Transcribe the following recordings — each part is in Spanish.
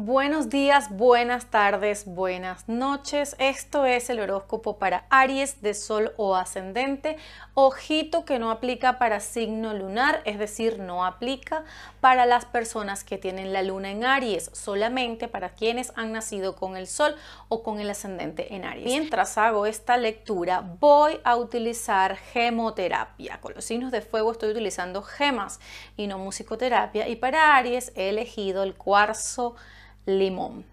Buenos días, buenas tardes, buenas noches. Esto es el horóscopo para Aries de Sol o Ascendente. Ojito que no aplica para signo lunar, es decir, no aplica para las personas que tienen la luna en Aries, solamente para quienes han nacido con el Sol o con el ascendente en Aries. Mientras hago esta lectura, voy a utilizar gemoterapia. Con los signos de fuego estoy utilizando gemas y no musicoterapia. Y para Aries he elegido el cuarzo limón.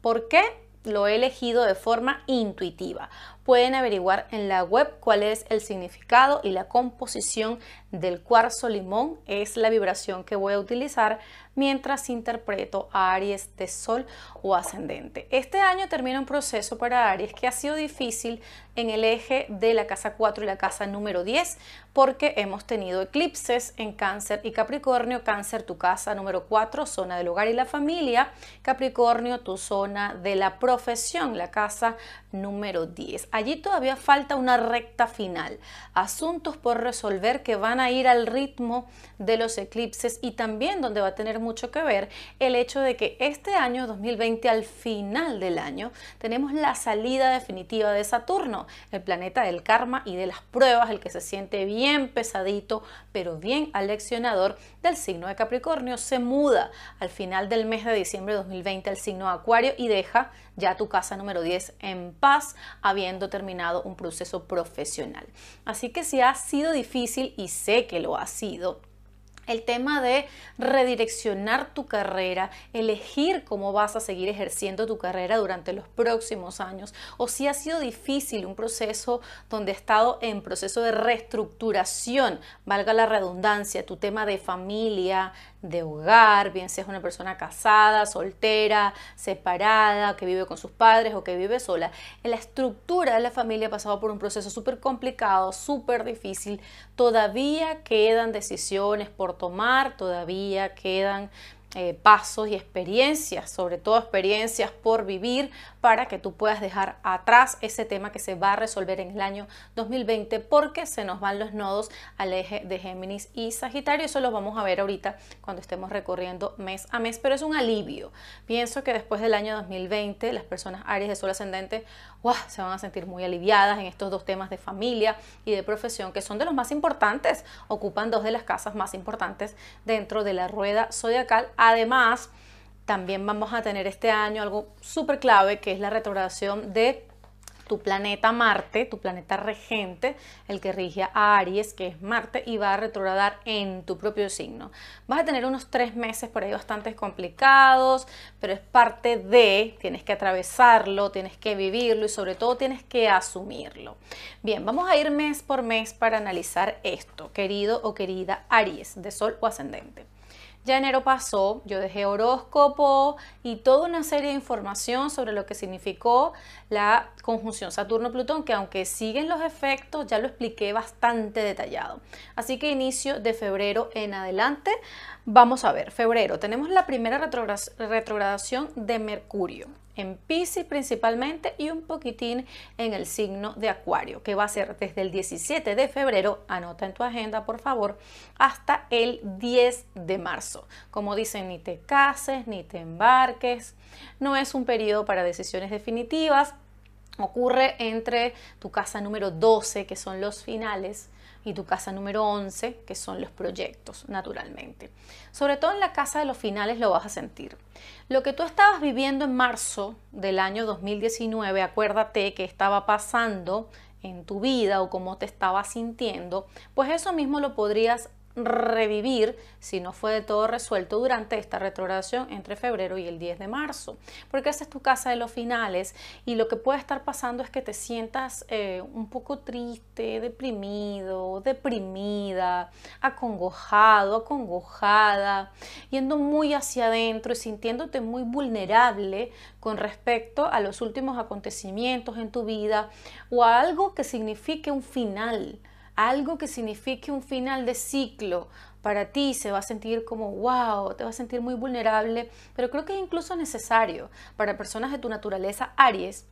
¿Por qué? Lo he elegido de forma intuitiva. Pueden averiguar en la web cuál es el significado y la composición del cuarzo limón. Es la vibración que voy a utilizar mientras interpreto a Aries de Sol o Ascendente. Este año termina un proceso para Aries que ha sido difícil en el eje de la casa 4 y la casa número 10 porque hemos tenido eclipses en Cáncer y Capricornio. Cáncer, tu casa número 4, zona del hogar y la familia. Capricornio, tu zona de la profesión, la casa número 10. Allí todavía falta una recta final, asuntos por resolver que van a ir al ritmo de los eclipses y también donde va a tener mucho que ver el hecho de que este año 2020, al final del año, tenemos la salida definitiva de Saturno, el planeta del karma y de las pruebas, el que se siente bien pesadito, pero bien aleccionador del signo de Capricornio, se muda al final del mes de diciembre de 2020 al signo de Acuario y deja ya tu casa número 10 en paz, habiendo terminado un proceso profesional. Así que si ha sido difícil, y sé que lo ha sido, el tema de redireccionar tu carrera, elegir cómo vas a seguir ejerciendo tu carrera durante los próximos años, o si ha sido difícil un proceso donde he estado en proceso de reestructuración, valga la redundancia, tu tema de familia, de hogar, bien seas una persona casada, soltera, separada, que vive con sus padres o que vive sola, en la estructura de la familia ha pasado por un proceso súper complicado, súper difícil, todavía quedan decisiones por tomar, todavía quedan eh, pasos y experiencias, sobre todo experiencias por vivir, para que tú puedas dejar atrás ese tema que se va a resolver en el año 2020 porque se nos van los nodos al eje de Géminis y Sagitario. Eso lo vamos a ver ahorita cuando estemos recorriendo mes a mes, pero es un alivio. Pienso que después del año 2020 las personas Aries de Sol ascendente se van a sentir muy aliviadas en estos dos temas de familia y de profesión que son de los más importantes, ocupan dos de las casas más importantes dentro de la rueda zodiacal Además, también vamos a tener este año algo súper clave que es la retrogradación de tu planeta Marte, tu planeta regente, el que rige a Aries, que es Marte, y va a retrogradar en tu propio signo. Vas a tener unos tres meses por ahí bastante complicados, pero es parte de, tienes que atravesarlo, tienes que vivirlo y sobre todo tienes que asumirlo. Bien, vamos a ir mes por mes para analizar esto, querido o querida Aries, de Sol o Ascendente. Ya enero pasó, yo dejé horóscopo y toda una serie de información sobre lo que significó la conjunción Saturno-Plutón, que aunque siguen los efectos, ya lo expliqué bastante detallado. Así que inicio de febrero en adelante, vamos a ver, febrero, tenemos la primera retrogradación de Mercurio en Pisces principalmente y un poquitín en el signo de Acuario, que va a ser desde el 17 de febrero, anota en tu agenda por favor, hasta el 10 de marzo. Como dicen, ni te cases, ni te embarques, no es un periodo para decisiones definitivas, ocurre entre tu casa número 12, que son los finales, y tu casa número 11, que son los proyectos, naturalmente. Sobre todo en la casa de los finales lo vas a sentir. Lo que tú estabas viviendo en marzo del año 2019, acuérdate que estaba pasando en tu vida o cómo te estabas sintiendo, pues eso mismo lo podrías revivir si no fue de todo resuelto durante esta retrogradación entre febrero y el 10 de marzo, porque esa es tu casa de los finales y lo que puede estar pasando es que te sientas eh, un poco triste, deprimido, deprimida, acongojado, acongojada, yendo muy hacia adentro y sintiéndote muy vulnerable con respecto a los últimos acontecimientos en tu vida o a algo que signifique un final algo que signifique un final de ciclo para ti, se va a sentir como wow, te va a sentir muy vulnerable, pero creo que es incluso necesario para personas de tu naturaleza Aries,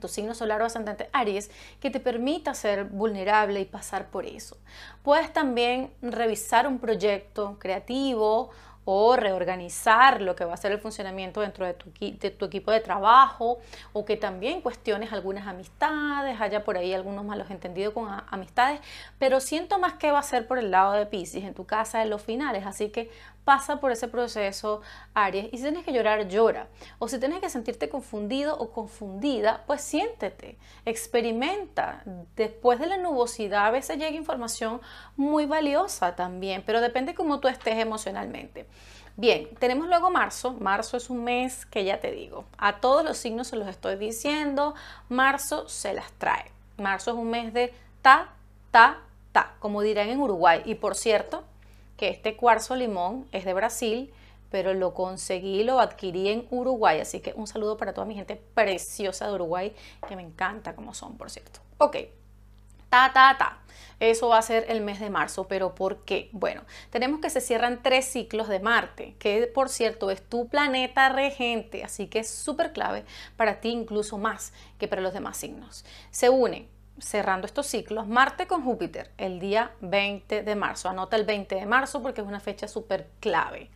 tu signo solar o ascendente Aries, que te permita ser vulnerable y pasar por eso. Puedes también revisar un proyecto creativo o reorganizar lo que va a ser el funcionamiento dentro de tu, de tu, equipo de trabajo o que también cuestiones algunas amistades, haya por ahí algunos malos entendidos con amistades, pero siento más que va a ser por el lado de Pisces, en tu casa de los finales, así que pasa por ese proceso Aries y si tienes que llorar, llora. O si tienes que sentirte confundido o confundida, pues siéntete, experimenta. Después de la nubosidad a veces llega información muy valiosa también, pero depende cómo tú estés emocionalmente. Bien, tenemos luego marzo. Marzo es un mes que ya te digo, a todos los signos se los estoy diciendo, marzo se las trae. Marzo es un mes de ta, ta, ta, como dirán en Uruguay. Y por cierto, que este cuarzo limón es de Brasil, pero lo conseguí, lo adquirí en Uruguay. Así que un saludo para toda mi gente preciosa de Uruguay, que me encanta como son, por cierto. Ok, ta, ta, ta. Eso va a ser el mes de marzo, pero ¿por qué? Bueno, tenemos que se cierran tres ciclos de Marte, que por cierto es tu planeta regente, así que es súper clave para ti incluso más que para los demás signos. Se une cerrando estos ciclos, Marte con Júpiter el día 20 de marzo. Anota el 20 de marzo porque es una fecha súper clave.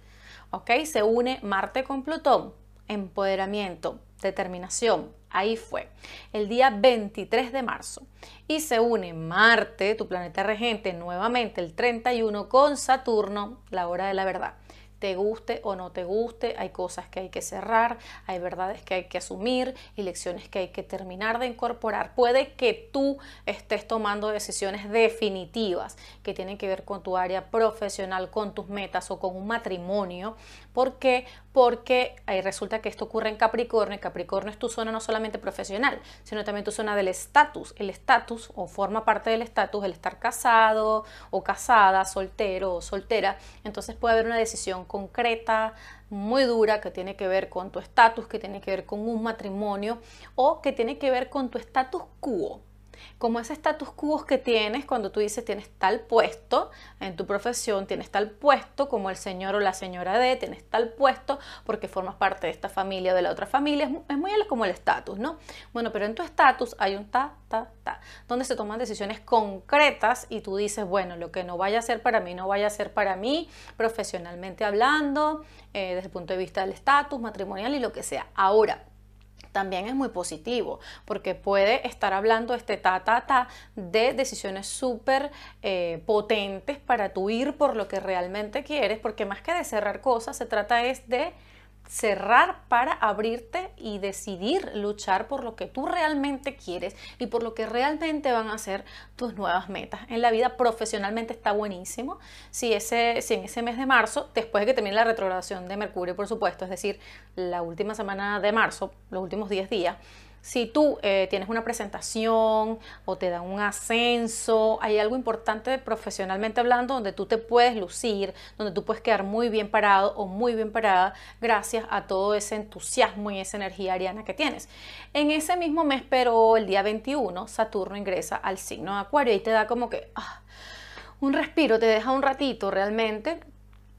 ¿Ok? Se une Marte con Plutón, empoderamiento, determinación. Ahí fue, el día 23 de marzo. Y se une Marte, tu planeta regente, nuevamente el 31 con Saturno, la hora de la verdad te guste o no te guste, hay cosas que hay que cerrar, hay verdades que hay que asumir y lecciones que hay que terminar de incorporar. Puede que tú estés tomando decisiones definitivas que tienen que ver con tu área profesional, con tus metas o con un matrimonio. ¿Por qué? Porque ahí resulta que esto ocurre en Capricornio. Capricornio es tu zona no solamente profesional, sino también tu zona del estatus. El estatus o forma parte del estatus el estar casado o casada, soltero o soltera. Entonces puede haber una decisión concreta, muy dura, que tiene que ver con tu estatus, que tiene que ver con un matrimonio o que tiene que ver con tu estatus quo como ese status quo que tienes cuando tú dices tienes tal puesto en tu profesión, tienes tal puesto como el señor o la señora de, tienes tal puesto porque formas parte de esta familia o de la otra familia, es muy como el estatus, ¿no? Bueno, pero en tu estatus hay un ta, ta, ta, donde se toman decisiones concretas y tú dices, bueno, lo que no vaya a ser para mí, no vaya a ser para mí, profesionalmente hablando, eh, desde el punto de vista del estatus matrimonial y lo que sea. Ahora, también es muy positivo porque puede estar hablando este ta ta ta de decisiones súper eh, potentes para tu ir por lo que realmente quieres porque más que de cerrar cosas se trata es de cerrar para abrirte y decidir luchar por lo que tú realmente quieres y por lo que realmente van a ser tus nuevas metas. En la vida profesionalmente está buenísimo. Si, ese, si en ese mes de marzo, después de que termine la retrogradación de Mercurio, por supuesto, es decir, la última semana de marzo, los últimos 10 días, si tú eh, tienes una presentación o te dan un ascenso, hay algo importante profesionalmente hablando donde tú te puedes lucir, donde tú puedes quedar muy bien parado o muy bien parada gracias a todo ese entusiasmo y esa energía ariana que tienes. En ese mismo mes, pero el día 21, Saturno ingresa al signo de Acuario y te da como que ah, un respiro, te deja un ratito realmente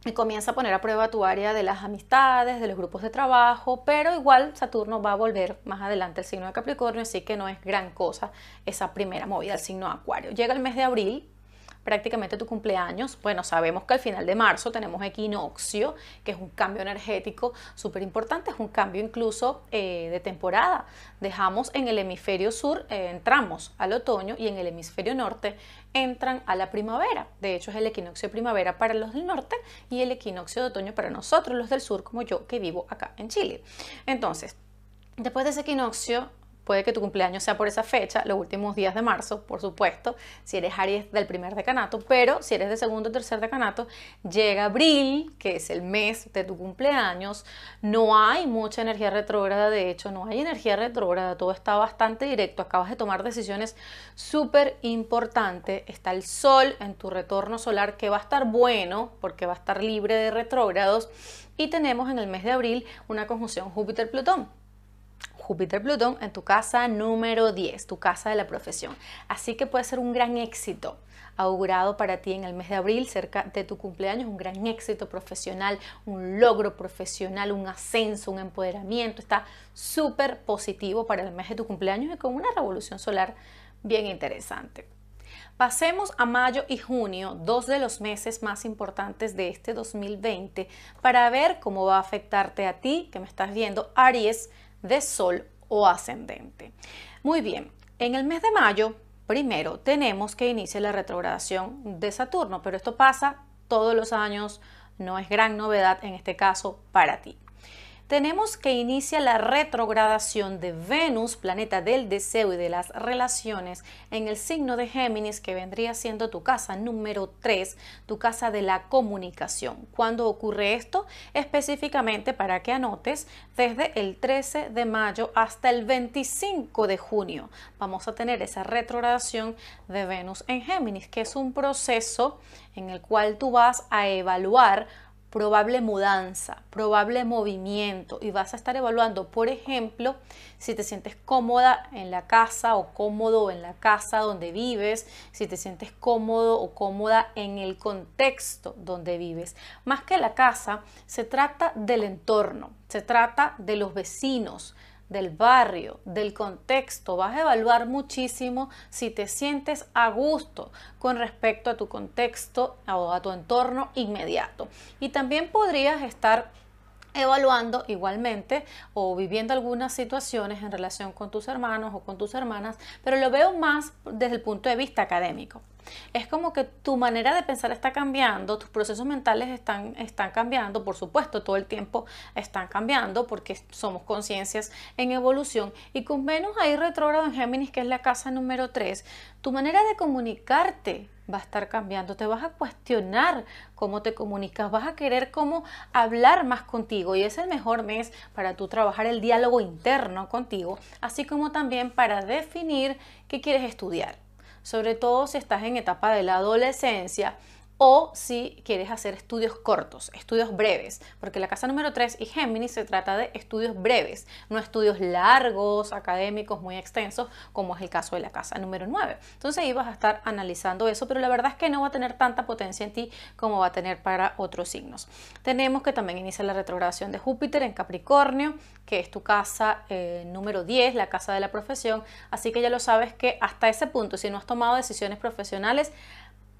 y comienza a poner a prueba tu área de las amistades, de los grupos de trabajo, pero igual Saturno va a volver más adelante al signo de Capricornio, así que no es gran cosa esa primera movida al signo de Acuario. Llega el mes de abril, prácticamente tu cumpleaños. Bueno, sabemos que al final de marzo tenemos equinoccio, que es un cambio energético súper importante, es un cambio incluso eh, de temporada. Dejamos en el hemisferio sur, eh, entramos al otoño y en el hemisferio norte entran a la primavera. De hecho, es el equinoccio de primavera para los del norte y el equinoccio de otoño para nosotros, los del sur, como yo que vivo acá en Chile. Entonces, después de ese equinoccio Puede que tu cumpleaños sea por esa fecha, los últimos días de marzo, por supuesto, si eres Aries del primer decanato, pero si eres de segundo o tercer decanato, llega abril, que es el mes de tu cumpleaños, no hay mucha energía retrógrada, de hecho, no hay energía retrógrada, todo está bastante directo, acabas de tomar decisiones súper importantes, está el sol en tu retorno solar que va a estar bueno porque va a estar libre de retrógrados y tenemos en el mes de abril una conjunción Júpiter-Plutón. Júpiter-Plutón en tu casa número 10, tu casa de la profesión. Así que puede ser un gran éxito augurado para ti en el mes de abril, cerca de tu cumpleaños, un gran éxito profesional, un logro profesional, un ascenso, un empoderamiento. Está súper positivo para el mes de tu cumpleaños y con una revolución solar bien interesante. Pasemos a mayo y junio, dos de los meses más importantes de este 2020, para ver cómo va a afectarte a ti, que me estás viendo, Aries de Sol o ascendente. Muy bien, en el mes de mayo, primero tenemos que inicie la retrogradación de Saturno, pero esto pasa todos los años, no es gran novedad en este caso para ti tenemos que inicia la retrogradación de Venus, planeta del deseo y de las relaciones, en el signo de Géminis, que vendría siendo tu casa número 3, tu casa de la comunicación. ¿Cuándo ocurre esto? Específicamente para que anotes, desde el 13 de mayo hasta el 25 de junio. Vamos a tener esa retrogradación de Venus en Géminis, que es un proceso en el cual tú vas a evaluar probable mudanza, probable movimiento y vas a estar evaluando, por ejemplo, si te sientes cómoda en la casa o cómodo en la casa donde vives, si te sientes cómodo o cómoda en el contexto donde vives. Más que la casa, se trata del entorno, se trata de los vecinos, del barrio, del contexto. Vas a evaluar muchísimo si te sientes a gusto con respecto a tu contexto o a tu entorno inmediato. Y también podrías estar evaluando igualmente o viviendo algunas situaciones en relación con tus hermanos o con tus hermanas, pero lo veo más desde el punto de vista académico. Es como que tu manera de pensar está cambiando, tus procesos mentales están, están cambiando, por supuesto, todo el tiempo están cambiando porque somos conciencias en evolución. Y con menos ahí retrógrado en Géminis, que es la casa número 3, tu manera de comunicarte va a estar cambiando, te vas a cuestionar cómo te comunicas, vas a querer cómo hablar más contigo. Y es el mejor mes para tú trabajar el diálogo interno contigo, así como también para definir qué quieres estudiar, sobre todo si estás en etapa de la adolescencia o si quieres hacer estudios cortos, estudios breves, porque la casa número 3 y Géminis se trata de estudios breves, no estudios largos, académicos, muy extensos, como es el caso de la casa número 9. Entonces ahí vas a estar analizando eso, pero la verdad es que no va a tener tanta potencia en ti como va a tener para otros signos. Tenemos que también inicia la retrogradación de Júpiter en Capricornio, que es tu casa eh, número 10, la casa de la profesión, así que ya lo sabes que hasta ese punto, si no has tomado decisiones profesionales,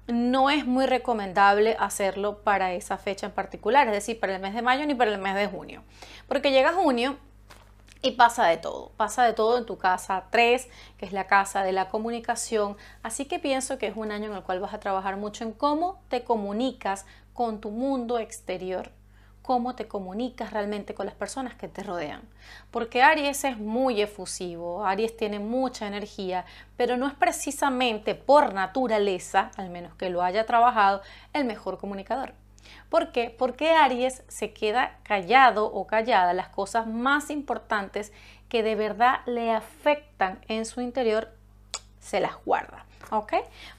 no es muy recomendable hacerlo para esa fecha en particular, es decir, para el mes de mayo ni para el mes de junio, porque llega junio y pasa de todo, pasa de todo en tu casa 3, que es la casa de la comunicación, así que pienso que es un año en el cual vas a trabajar mucho en cómo te comunicas con tu mundo exterior cómo te comunicas realmente con las personas que te rodean. Porque Aries es muy efusivo, Aries tiene mucha energía, pero no es precisamente por naturaleza, al menos que lo haya trabajado, el mejor comunicador. ¿Por qué? Porque Aries se queda callado o callada las cosas más importantes que de verdad le afectan en su interior, se las guarda. ¿Ok?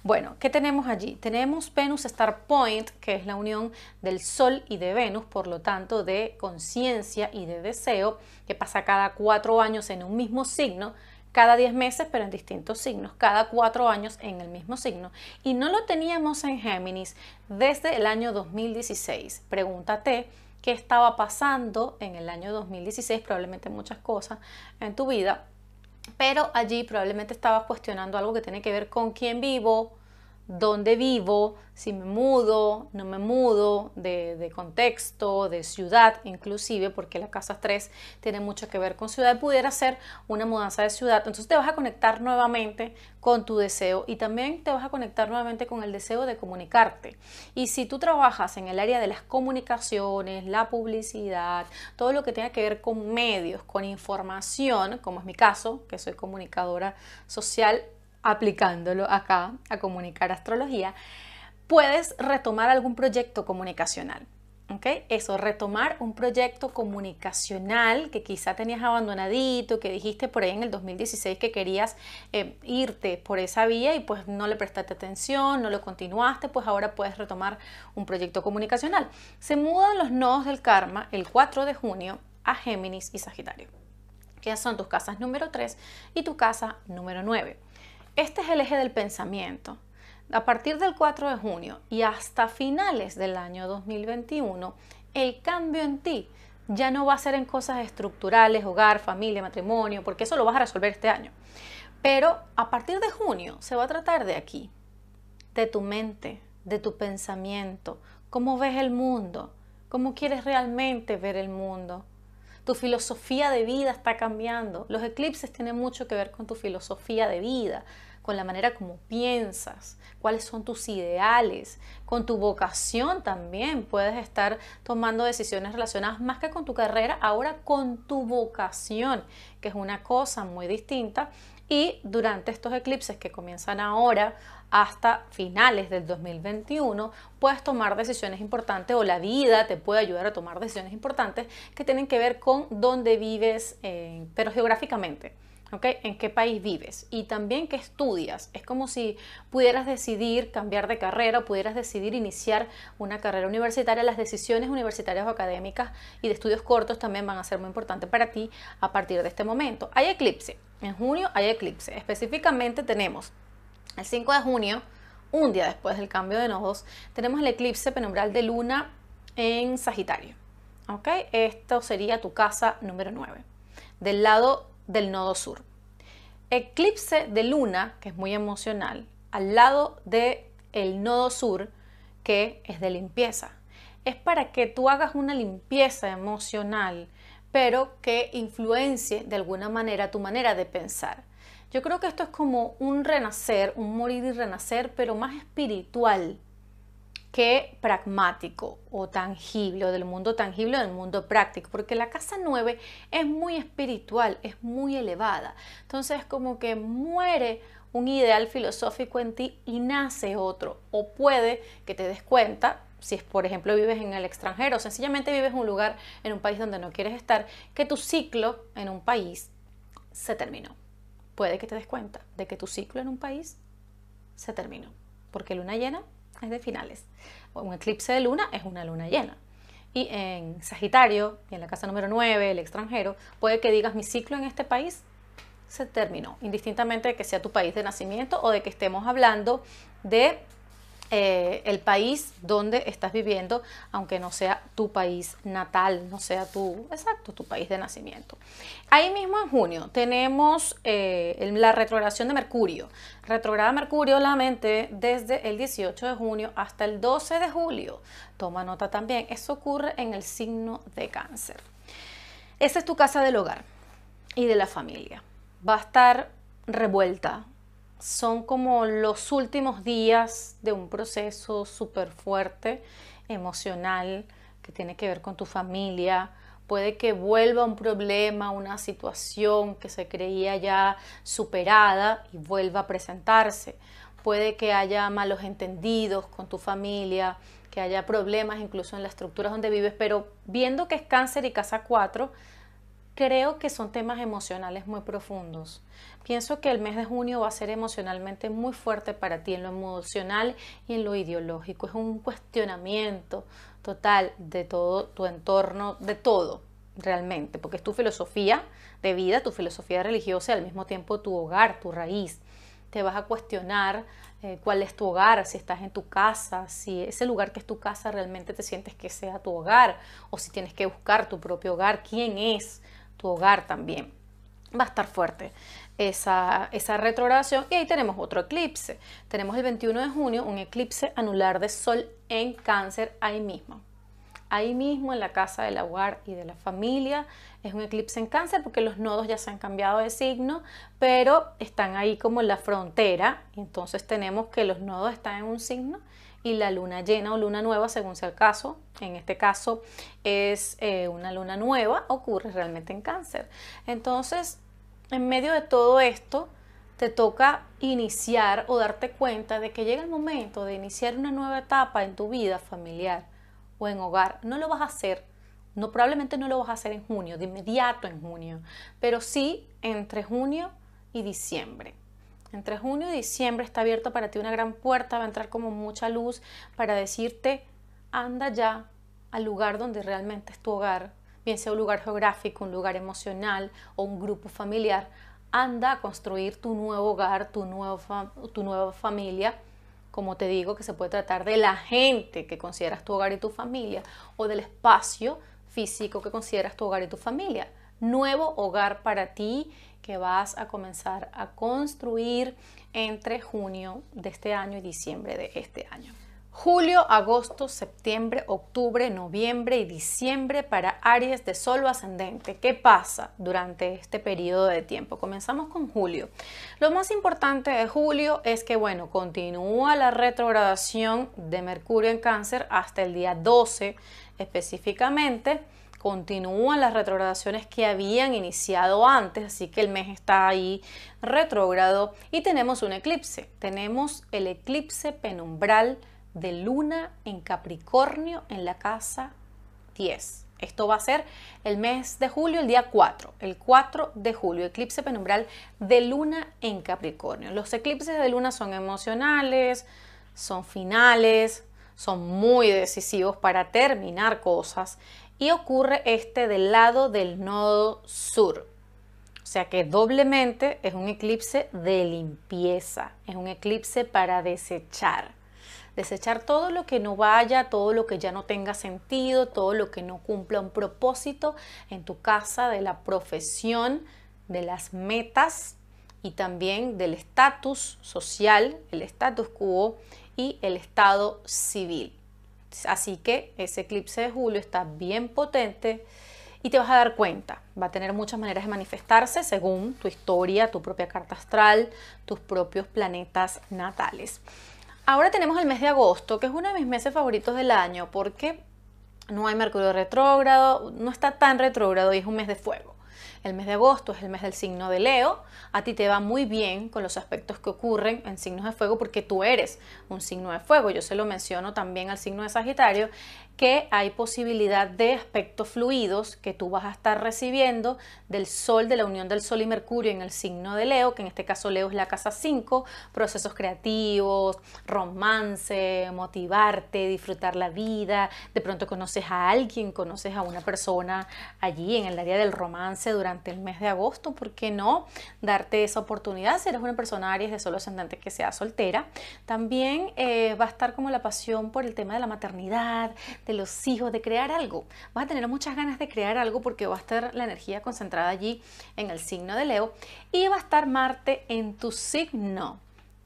Bueno, ¿qué tenemos allí? Tenemos Venus Star Point, que es la unión del Sol y de Venus, por lo tanto, de conciencia y de deseo, que pasa cada cuatro años en un mismo signo, cada diez meses, pero en distintos signos, cada cuatro años en el mismo signo. Y no lo teníamos en Géminis desde el año 2016. Pregúntate qué estaba pasando en el año 2016, probablemente muchas cosas en tu vida pero allí probablemente estabas cuestionando algo que tiene que ver con quién vivo, dónde vivo, si me mudo, no me mudo, de, contexto, de ciudad inclusive, porque la casa 3 tiene mucho que ver con ciudad, pudiera ser una mudanza de ciudad. Entonces te vas a conectar nuevamente con tu deseo y también te vas a conectar nuevamente con el deseo de comunicarte. Y si tú trabajas en el área de las comunicaciones, la publicidad, todo lo que tenga que ver con medios, con información, como es mi caso, que soy comunicadora social, aplicándolo acá a comunicar astrología, puedes retomar algún proyecto comunicacional. ¿Okay? Eso, retomar un proyecto comunicacional que quizá tenías abandonadito, que dijiste por ahí en el 2016 que querías eh, irte por esa vía y pues no le prestaste atención, no lo continuaste, pues ahora puedes retomar un proyecto comunicacional. Se mudan los nodos del karma el 4 de junio a Géminis y Sagitario, que son tus casas número 3 y tu casa número 9. Este es el eje del pensamiento. A partir del 4 de junio y hasta finales del año 2021, el cambio en ti ya no va a ser en cosas estructurales, hogar, familia, matrimonio, porque eso lo vas a resolver este año. Pero a partir de junio se va a tratar de aquí, de tu mente, de tu pensamiento, cómo ves el mundo, cómo quieres realmente ver el mundo. Tu filosofía de vida está cambiando. Los eclipses tienen mucho que ver con tu filosofía de vida, con la manera como piensas, cuáles son tus ideales, con tu vocación también. Puedes estar tomando decisiones relacionadas más que con tu carrera, ahora con tu vocación, que es una cosa muy distinta. Y durante estos eclipses que comienzan ahora hasta finales del 2021, puedes tomar decisiones importantes o la vida te puede ayudar a tomar decisiones importantes que tienen que ver con dónde vives, eh, pero geográficamente. ¿En qué país vives? Y también qué estudias. Es como si pudieras decidir cambiar de carrera o pudieras decidir iniciar una carrera universitaria. Las decisiones universitarias o académicas y de estudios cortos también van a ser muy importantes para ti a partir de este momento. Hay eclipse. En junio hay eclipse. Específicamente tenemos el 5 de junio, un día después del cambio de nodos, tenemos el eclipse penumbral de luna en Sagitario. ¿Ok? Esto sería tu casa número 9. Del lado del nodo sur. Eclipse de luna, que es muy emocional, al lado del el nodo sur, que es de limpieza. Es para que tú hagas una limpieza emocional, pero que influencie de alguna manera tu manera de pensar. Yo creo que esto es como un renacer, un morir y renacer, pero más espiritual, que pragmático o tangible, o del mundo tangible o del mundo práctico, porque la casa 9 es muy espiritual, es muy elevada. Entonces, como que muere un ideal filosófico en ti y nace otro. O puede que te des cuenta, si es por ejemplo vives en el extranjero, o sencillamente vives en un lugar, en un país donde no quieres estar, que tu ciclo en un país se terminó. Puede que te des cuenta de que tu ciclo en un país se terminó, porque luna llena es de finales. Un eclipse de luna es una luna llena. Y en Sagitario, y en la casa número 9, el extranjero, puede que digas mi ciclo en este país se terminó, indistintamente de que sea tu país de nacimiento o de que estemos hablando de eh, el país donde estás viviendo, aunque no sea tu país natal, no sea tu, exacto, tu país de nacimiento. Ahí mismo en junio tenemos eh, la retrogradación de Mercurio. Retrograda Mercurio la mente desde el 18 de junio hasta el 12 de julio. Toma nota también, eso ocurre en el signo de cáncer. Esa es tu casa del hogar y de la familia. Va a estar revuelta, son como los últimos días de un proceso súper fuerte, emocional, que tiene que ver con tu familia. Puede que vuelva un problema, una situación que se creía ya superada y vuelva a presentarse. Puede que haya malos entendidos con tu familia, que haya problemas incluso en las estructuras donde vives, pero viendo que es cáncer y casa 4, creo que son temas emocionales muy profundos. Pienso que el mes de junio va a ser emocionalmente muy fuerte para ti en lo emocional y en lo ideológico. Es un cuestionamiento total de todo tu entorno, de todo realmente, porque es tu filosofía de vida, tu filosofía religiosa y al mismo tiempo tu hogar, tu raíz. Te vas a cuestionar eh, cuál es tu hogar, si estás en tu casa, si ese lugar que es tu casa realmente te sientes que sea tu hogar o si tienes que buscar tu propio hogar, quién es tu hogar también. Va a estar fuerte esa, esa retrogradación y ahí tenemos otro eclipse. Tenemos el 21 de junio un eclipse anular de sol en cáncer ahí mismo. Ahí mismo en la casa del hogar y de la familia es un eclipse en cáncer porque los nodos ya se han cambiado de signo, pero están ahí como en la frontera. Entonces tenemos que los nodos están en un signo y la luna llena o luna nueva, según sea el caso, en este caso es eh, una luna nueva, ocurre realmente en cáncer. Entonces, en medio de todo esto, te toca iniciar o darte cuenta de que llega el momento de iniciar una nueva etapa en tu vida familiar o en hogar. No lo vas a hacer, no, probablemente no lo vas a hacer en junio, de inmediato en junio, pero sí entre junio y diciembre. Entre junio y diciembre está abierta para ti una gran puerta, va a entrar como mucha luz para decirte, anda ya al lugar donde realmente es tu hogar, bien sea un lugar geográfico, un lugar emocional o un grupo familiar, anda a construir tu nuevo hogar, tu, nuevo tu nueva familia. Como te digo, que se puede tratar de la gente que consideras tu hogar y tu familia o del espacio físico que consideras tu hogar y tu familia. nuevo hogar para ti que vas a comenzar a construir entre junio de este año y diciembre de este año. Julio, agosto, septiembre, octubre, noviembre y diciembre para Aries de Sol ascendente. ¿Qué pasa durante este periodo de tiempo? Comenzamos con Julio. Lo más importante de Julio es que, bueno, continúa la retrogradación de Mercurio en Cáncer hasta el día 12 específicamente. Continúan las retrogradaciones que habían iniciado antes, así que el mes está ahí retrógrado y tenemos un eclipse. Tenemos el eclipse penumbral de luna en Capricornio en la casa 10. Esto va a ser el mes de julio, el día 4, el 4 de julio, eclipse penumbral de luna en Capricornio. Los eclipses de luna son emocionales, son finales, son muy decisivos para terminar cosas y ocurre este del lado del nodo sur. O sea que doblemente es un eclipse de limpieza, es un eclipse para desechar desechar todo lo que no vaya, todo lo que ya no tenga sentido, todo lo que no cumpla un propósito en tu casa, de la profesión, de las metas y también del estatus social, el estatus quo y el estado civil. Así que ese eclipse de julio está bien potente y te vas a dar cuenta. Va a tener muchas maneras de manifestarse según tu historia, tu propia carta astral, tus propios planetas natales. Ahora tenemos el mes de agosto, que es uno de mis meses favoritos del año porque no hay Mercurio retrógrado, no está tan retrógrado y es un mes de fuego. El mes de agosto es el mes del signo de Leo. A ti te va muy bien con los aspectos que ocurren en signos de fuego porque tú eres un signo de fuego. Yo se lo menciono también al signo de Sagitario que hay posibilidad de aspectos fluidos que tú vas a estar recibiendo del Sol, de la unión del Sol y Mercurio en el signo de Leo, que en este caso Leo es la casa 5, procesos creativos, romance, motivarte, disfrutar la vida, de pronto conoces a alguien, conoces a una persona allí en el área del romance durante el mes de agosto, ¿por qué no darte esa oportunidad? Si eres una persona Aries de Sol ascendente que sea soltera, también eh, va a estar como la pasión por el tema de la maternidad, de los hijos, de crear algo. Vas a tener muchas ganas de crear algo porque va a estar la energía concentrada allí en el signo de Leo y va a estar Marte en tu signo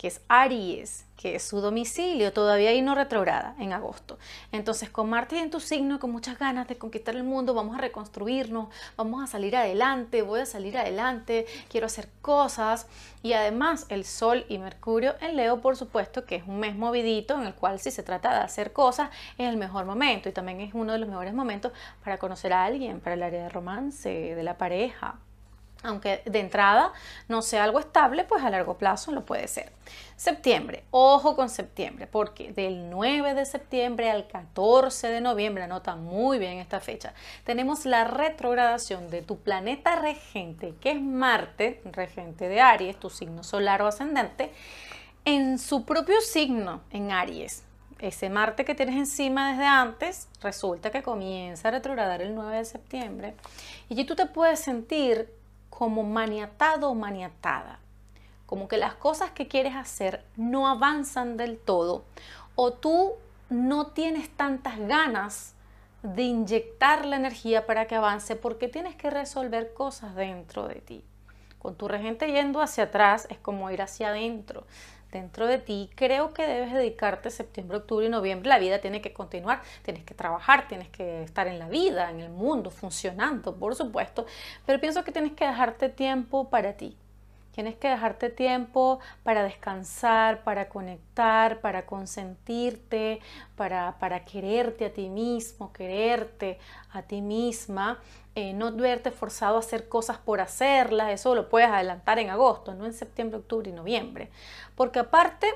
que es Aries, que es su domicilio, todavía ahí no retrograda en agosto. Entonces, con Marte en tu signo, con muchas ganas de conquistar el mundo, vamos a reconstruirnos, vamos a salir adelante, voy a salir adelante, quiero hacer cosas. Y además, el Sol y Mercurio en Leo, por supuesto, que es un mes movidito en el cual si se trata de hacer cosas, es el mejor momento y también es uno de los mejores momentos para conocer a alguien, para el área de romance, de la pareja aunque de entrada no sea algo estable, pues a largo plazo lo puede ser. Septiembre, ojo con septiembre, porque del 9 de septiembre al 14 de noviembre, anota muy bien esta fecha, tenemos la retrogradación de tu planeta regente, que es Marte, regente de Aries, tu signo solar o ascendente, en su propio signo, en Aries. Ese Marte que tienes encima desde antes, resulta que comienza a retrogradar el 9 de septiembre. Y allí tú te puedes sentir como maniatado o maniatada, como que las cosas que quieres hacer no avanzan del todo o tú no tienes tantas ganas de inyectar la energía para que avance porque tienes que resolver cosas dentro de ti. Con tu regente yendo hacia atrás es como ir hacia adentro dentro de ti, creo que debes dedicarte septiembre, octubre y noviembre. La vida tiene que continuar, tienes que trabajar, tienes que estar en la vida, en el mundo, funcionando, por supuesto, pero pienso que tienes que dejarte tiempo para ti. Tienes que dejarte tiempo para descansar, para conectar, para consentirte, para, para quererte a ti mismo, quererte a ti misma, eh, no verte forzado a hacer cosas por hacerlas, eso lo puedes adelantar en agosto, no en septiembre, octubre y noviembre. Porque aparte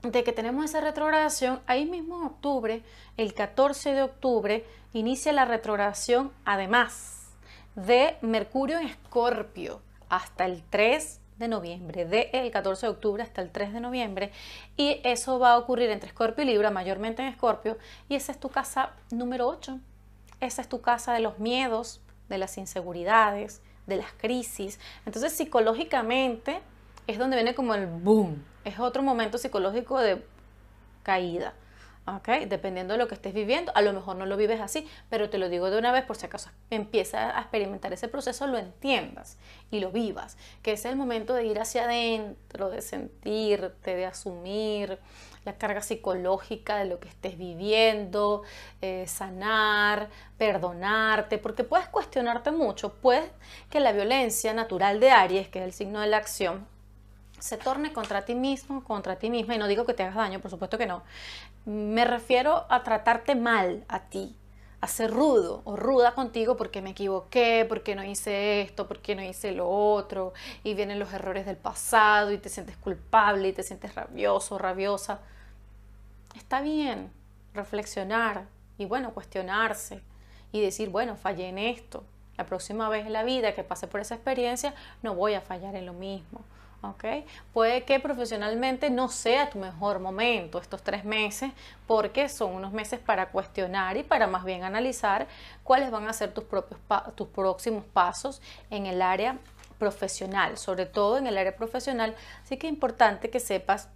de que tenemos esa retrogradación, ahí mismo en octubre, el 14 de octubre, inicia la retrogradación además de Mercurio en Escorpio hasta el 3 de noviembre, del 14 de octubre hasta el 3 de noviembre, y eso va a ocurrir entre Escorpio y Libra, mayormente en Escorpio, y esa es tu casa número 8. Esa es tu casa de los miedos, de las inseguridades, de las crisis. Entonces, psicológicamente es donde viene como el boom. Es otro momento psicológico de caída. Dependiendo de lo que estés viviendo, a lo mejor no lo vives así, pero te lo digo de una vez por si acaso empieza a experimentar ese proceso, lo entiendas y lo vivas, que es el momento de ir hacia adentro, de sentirte, de asumir la carga psicológica de lo que estés viviendo, eh, sanar, perdonarte, porque puedes cuestionarte mucho, puede que la violencia natural de Aries, que es el signo de la acción, se torne contra ti mismo, contra ti misma, y no digo que te hagas daño, por supuesto que no. Me refiero a tratarte mal a ti, a ser rudo o ruda contigo porque me equivoqué, porque no hice esto, porque no hice lo otro, y vienen los errores del pasado y te sientes culpable y te sientes rabioso, rabiosa. Está bien reflexionar y bueno, cuestionarse y decir, bueno, fallé en esto. La próxima vez en la vida que pase por esa experiencia, no voy a fallar en lo mismo Puede que profesionalmente no sea tu mejor momento estos tres meses porque son unos meses para cuestionar y para más bien analizar cuáles van a ser tus, propios tus próximos pasos en el área profesional, sobre todo en el área profesional. Así que es importante que sepas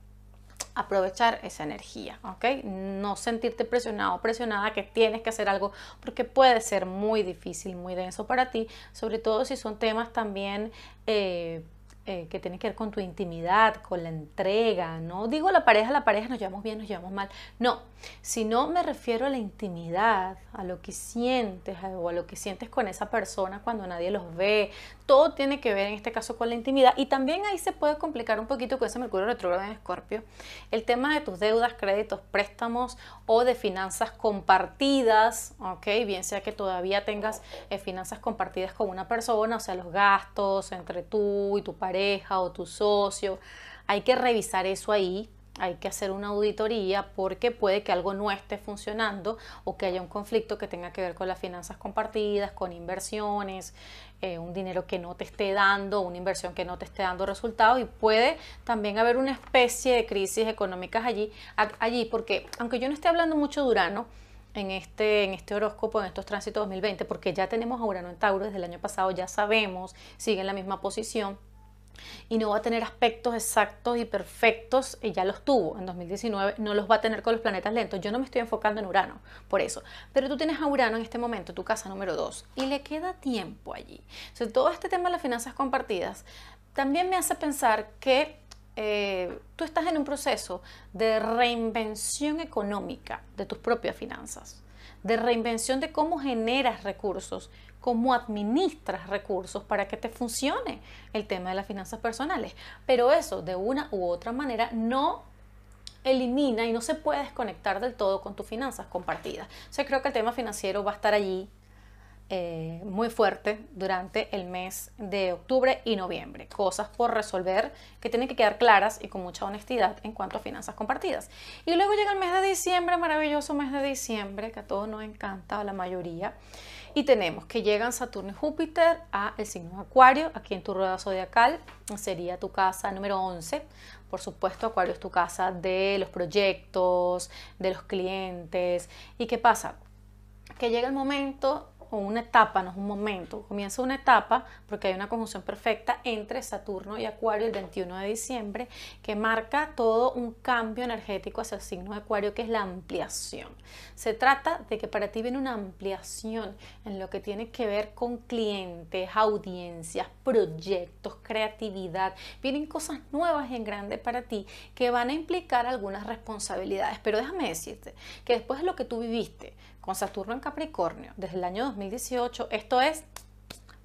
aprovechar esa energía, ¿ok? No sentirte presionado o presionada que tienes que hacer algo porque puede ser muy difícil, muy denso para ti, sobre todo si son temas también eh, eh, que tiene que ver con tu intimidad, con la entrega. No digo la pareja, la pareja nos llevamos bien, nos llevamos mal. No, sino me refiero a la intimidad, a lo que sientes o a lo que sientes con esa persona cuando nadie los ve. Todo tiene que ver en este caso con la intimidad y también ahí se puede complicar un poquito con ese Mercurio retrógrado en Escorpio. El tema de tus deudas, créditos, préstamos o de finanzas compartidas, ¿ok? Bien sea que todavía tengas eh, finanzas compartidas con una persona, o sea, los gastos entre tú y tu pareja pareja o tu socio. Hay que revisar eso ahí, hay que hacer una auditoría porque puede que algo no esté funcionando o que haya un conflicto que tenga que ver con las finanzas compartidas, con inversiones, eh, un dinero que no te esté dando, una inversión que no te esté dando resultados y puede también haber una especie de crisis económicas allí, allí porque aunque yo no esté hablando mucho de Urano, en este, en este horóscopo, en estos tránsitos 2020, porque ya tenemos a Urano en Tauro desde el año pasado, ya sabemos, sigue en la misma posición, y no va a tener aspectos exactos y perfectos, y ya los tuvo en 2019, no los va a tener con los planetas lentos. Yo no me estoy enfocando en Urano, por eso. Pero tú tienes a Urano en este momento, tu casa número 2, y le queda tiempo allí. O todo este tema de las finanzas compartidas también me hace pensar que eh, tú estás en un proceso de reinvención económica de tus propias finanzas, de reinvención de cómo generas recursos, cómo administras recursos para que te funcione el tema de las finanzas personales. Pero eso de una u otra manera no elimina y no se puede desconectar del todo con tus finanzas compartidas. O sea, creo que el tema financiero va a estar allí eh, muy fuerte durante el mes de octubre y noviembre. Cosas por resolver que tienen que quedar claras y con mucha honestidad en cuanto a finanzas compartidas. Y luego llega el mes de diciembre, maravilloso mes de diciembre, que a todos nos encanta, a la mayoría. Y tenemos que llegan Saturno y Júpiter a el signo Acuario, aquí en tu rueda zodiacal sería tu casa número 11. Por supuesto, Acuario es tu casa de los proyectos, de los clientes. ¿Y qué pasa? Que llega el momento o una etapa, no es un momento, comienza una etapa porque hay una conjunción perfecta entre Saturno y Acuario el 21 de diciembre que marca todo un cambio energético hacia el signo de Acuario que es la ampliación. Se trata de que para ti viene una ampliación en lo que tiene que ver con clientes, audiencias, proyectos, creatividad. Vienen cosas nuevas y en grande para ti que van a implicar algunas responsabilidades. Pero déjame decirte que después de lo que tú viviste, con Saturno en Capricornio desde el año 2018, esto es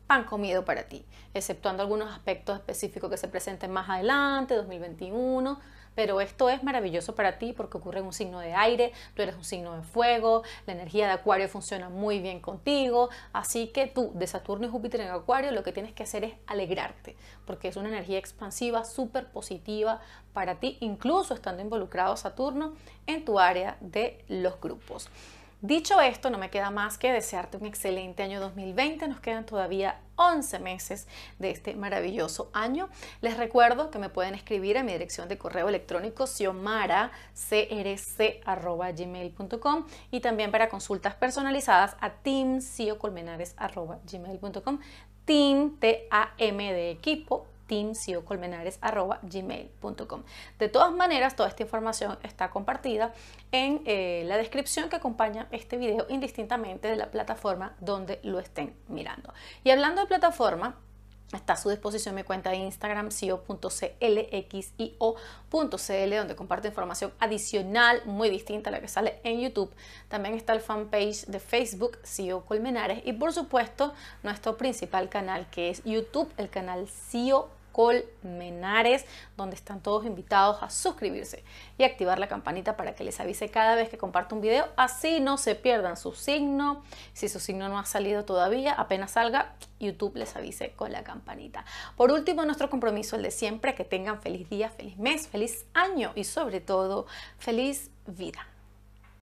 pan comido para ti, exceptuando algunos aspectos específicos que se presenten más adelante, 2021. Pero esto es maravilloso para ti porque ocurre en un signo de aire, tú eres un signo de fuego, la energía de Acuario funciona muy bien contigo, así que tú de Saturno y Júpiter en Acuario lo que tienes que hacer es alegrarte, porque es una energía expansiva, súper positiva para ti, incluso estando involucrado Saturno en tu área de los grupos. Dicho esto, no me queda más que desearte un excelente año 2020. Nos quedan todavía 11 meses de este maravilloso año. Les recuerdo que me pueden escribir a mi dirección de correo electrónico xiomara.crc.gmail.com y también para consultas personalizadas a teamciocolmenares.gmail.com Team T-A-M de equipo teamciocolmenares.gmail.com. De todas maneras, toda esta información está compartida en eh, la descripción que acompaña este video, indistintamente de la plataforma donde lo estén mirando. Y hablando de plataforma, Está a su disposición mi cuenta de Instagram, cio.clxio.cl, donde comparto información adicional muy distinta a la que sale en YouTube. También está el fanpage de Facebook, CIO Colmenares, y por supuesto nuestro principal canal que es YouTube, el canal CIO Colmenares, donde están todos invitados a suscribirse y activar la campanita para que les avise cada vez que comparto un video, así no se pierdan su signo. Si su signo no ha salido todavía, apenas salga, YouTube les avise con la campanita. Por último, nuestro compromiso, el de siempre, que tengan feliz día, feliz mes, feliz año y sobre todo, feliz vida.